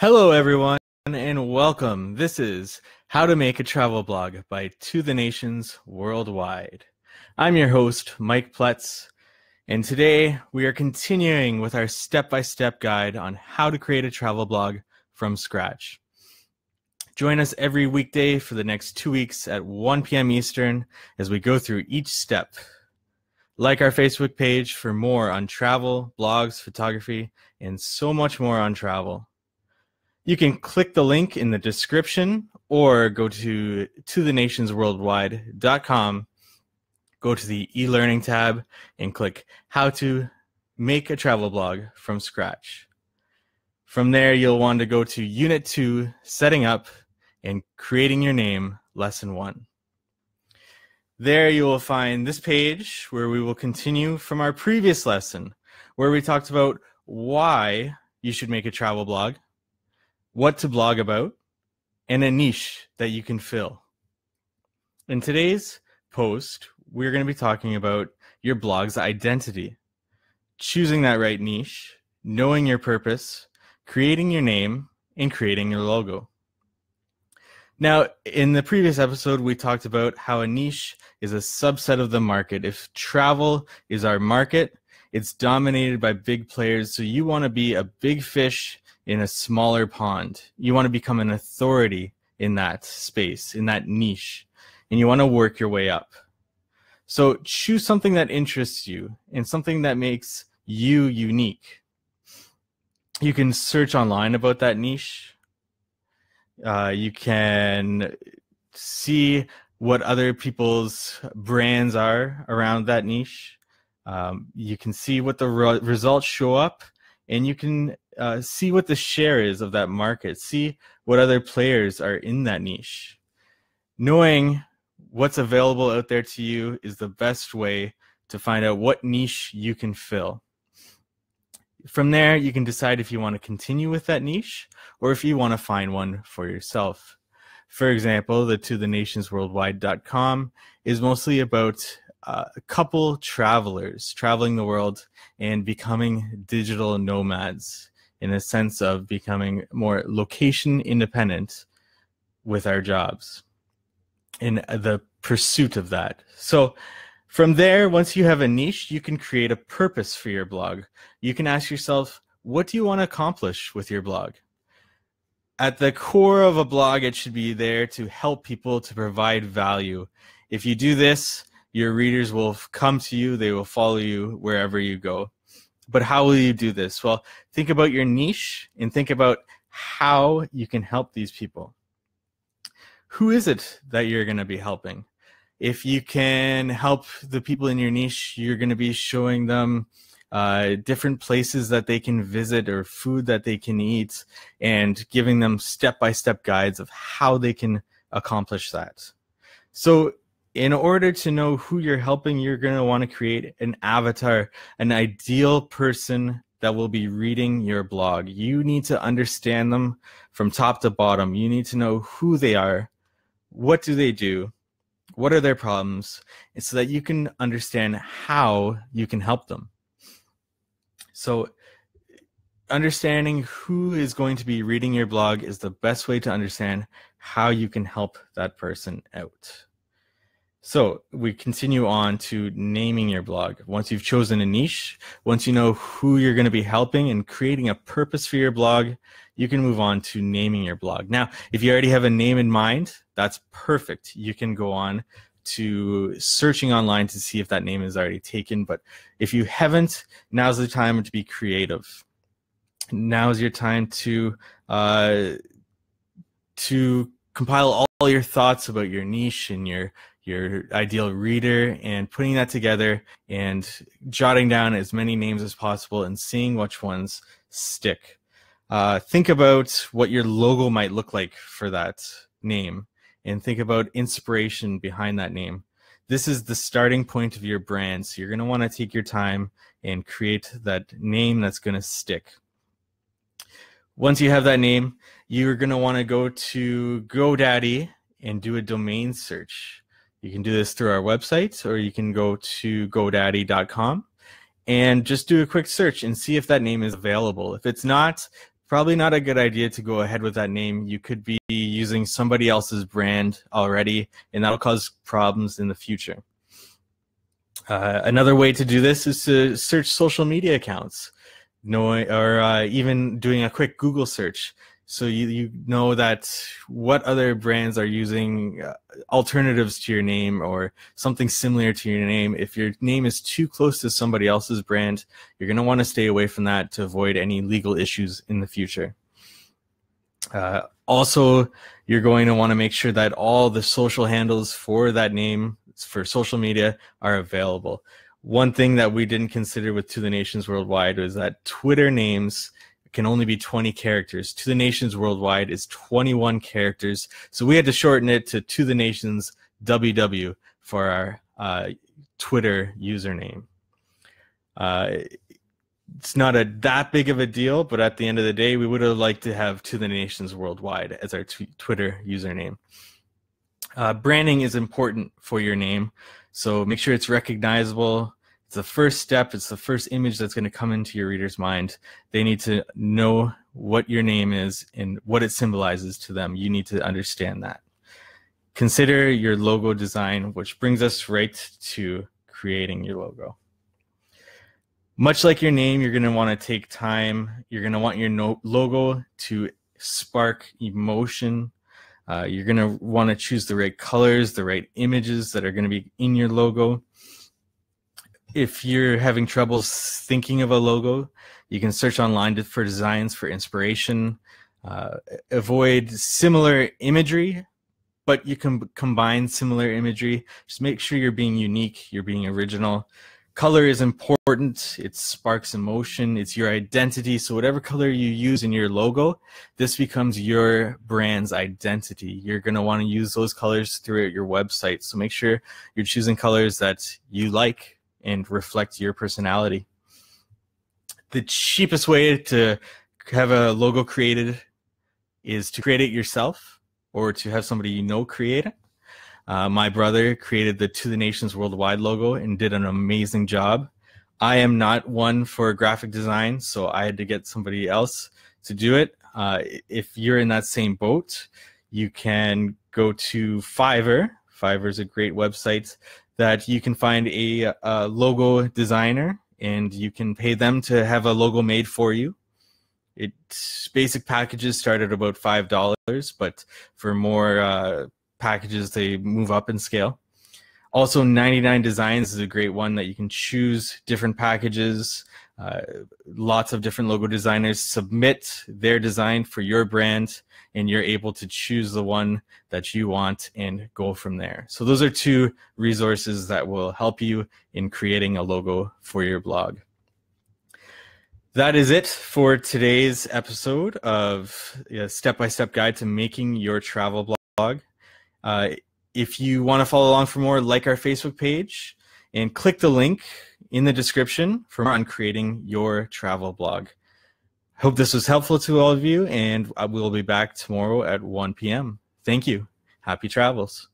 Hello, everyone, and welcome. This is How to Make a Travel Blog by To the Nations Worldwide. I'm your host, Mike Pletz, and today we are continuing with our step by step guide on how to create a travel blog from scratch. Join us every weekday for the next two weeks at 1 p.m. Eastern as we go through each step. Like our Facebook page for more on travel, blogs, photography, and so much more on travel. You can click the link in the description or go to tothenationsworldwide.com, go to the e-learning tab and click how to make a travel blog from scratch. From there, you'll want to go to Unit 2, Setting Up and Creating Your Name, Lesson 1. There you will find this page where we will continue from our previous lesson, where we talked about why you should make a travel blog, what to blog about, and a niche that you can fill. In today's post, we're going to be talking about your blog's identity, choosing that right niche, knowing your purpose, creating your name, and creating your logo. Now, in the previous episode, we talked about how a niche is a subset of the market. If travel is our market, it's dominated by big players. So you want to be a big fish in a smaller pond. You want to become an authority in that space, in that niche, and you want to work your way up. So choose something that interests you and something that makes you unique. You can search online about that niche. Uh, you can see what other people's brands are around that niche. Um, you can see what the re- results show up, and you can uh, see what the share is of that market, see what other players are in that niche. Knowing what's available out there to you is the best way to find out what niche you can fill. From there, you can decide if you want to continue with that niche or if you want to find one for yourself. For example, the to the nations worldwide.com is mostly about uh, a couple travelers traveling the world and becoming digital nomads in a sense of becoming more location independent with our jobs in the pursuit of that. So from there, once you have a niche, you can create a purpose for your blog. You can ask yourself, what do you want to accomplish with your blog? At the core of a blog, it should be there to help people to provide value. If you do this, your readers will come to you, they will follow you wherever you go. But how will you do this? Well, think about your niche and think about how you can help these people. Who is it that you're going to be helping? If you can help the people in your niche, you're going to be showing them uh, different places that they can visit or food that they can eat and giving them step by step guides of how they can accomplish that. So in order to know who you're helping, you're going to want to create an avatar, an ideal person that will be reading your blog. You need to understand them from top to bottom. You need to know who they are, what do they do, what are their problems, and so that you can understand how you can help them. So, understanding who is going to be reading your blog is the best way to understand how you can help that person out. So we continue on to naming your blog. Once you've chosen a niche, once you know who you're going to be helping and creating a purpose for your blog, you can move on to naming your blog. Now, if you already have a name in mind, that's perfect. You can go on to searching online to see if that name is already taken. But if you haven't, now's the time to be creative. Now's your time to uh, to compile all, your thoughts about your niche and your your ideal reader and putting that together and jotting down as many names as possible and seeing which ones stick. Uh, think about what your logo might look like for that name and think about inspiration behind that name. This is the starting point of your brand. So you're going to want to take your time and create that name that's going to stick. Once you have that name, you're going to want to go to GoDaddy and do a domain search. You can do this through our website or you can go to godaddy.com and just do a quick search and see if that name is available. If it's not, probably not a good idea to go ahead with that name. You could be using somebody else's brand already, and that'll cause problems in the future. Uh, another way to do this is to search social media accounts, or uh, even doing a quick Google search so you, you know that what other brands are using uh, alternatives to your name or something similar to your name? If your name is too close to somebody else's brand you're going to want to stay away from that to avoid any legal issues in the future. Uh, also you're going to want to make sure that all the social handles for that name for social media are available. One thing that we didn't consider with to the nations worldwide was that twitter names can only be 20 characters. To the Nations Worldwide is 21 characters. So we had to shorten it to To the Nations WW for our uh, Twitter username. Uh, it's not a that big of a deal, but at the end of the day, we would have liked to have To the Nations Worldwide as our t- Twitter username. Uh, branding is important for your name, so make sure it's recognizable it's the first step it's the first image that's going to come into your reader's mind. They need to know what your name is and what it symbolizes to them. You need to understand that. Consider your logo design which brings us right to creating your logo. Much like your name you're going to want to take time you're going to want your no- logo to spark emotion. Uh, you're going to want to choose the right colors the right images that are going to be in your logo if you're having trouble thinking of a logo, you can search online for designs for inspiration. Uh, avoid similar imagery, but you can combine similar imagery. Just make sure you're being unique, you're being original. Color is important. It sparks emotion. It's your identity. So whatever color you use in your logo, this becomes your brand's identity. You're going to want to use those colors throughout your website. So make sure you're choosing colors that you like, and reflect your personality. The cheapest way to have a logo created is to create it yourself or to have somebody you know create it. Uh, my brother created the To the Nations Worldwide logo and did an amazing job. I am not one for graphic design, so I had to get somebody else to do it. Uh, if you're in that same boat, you can go to Fiverr. Fiverr is a great website that you can find a, a logo designer and you can pay them to have a logo made for you. It basic packages start at about five dollars, but for more uh, packages, they move up in scale. Also, 99 Designs is a great one that you can choose different packages. Uh, lots of different logo designers submit their design for your brand, and you're able to choose the one that you want and go from there. So those are two resources that will help you in creating a logo for your blog. That is it for today's episode of a step-by-step guide to making your travel blog. Uh, if you want to follow along for more, like our Facebook page and click the link in the description for more on creating your travel blog. Hope this was helpful to all of you, and we'll be back tomorrow at 1 p.m. Thank you. Happy travels.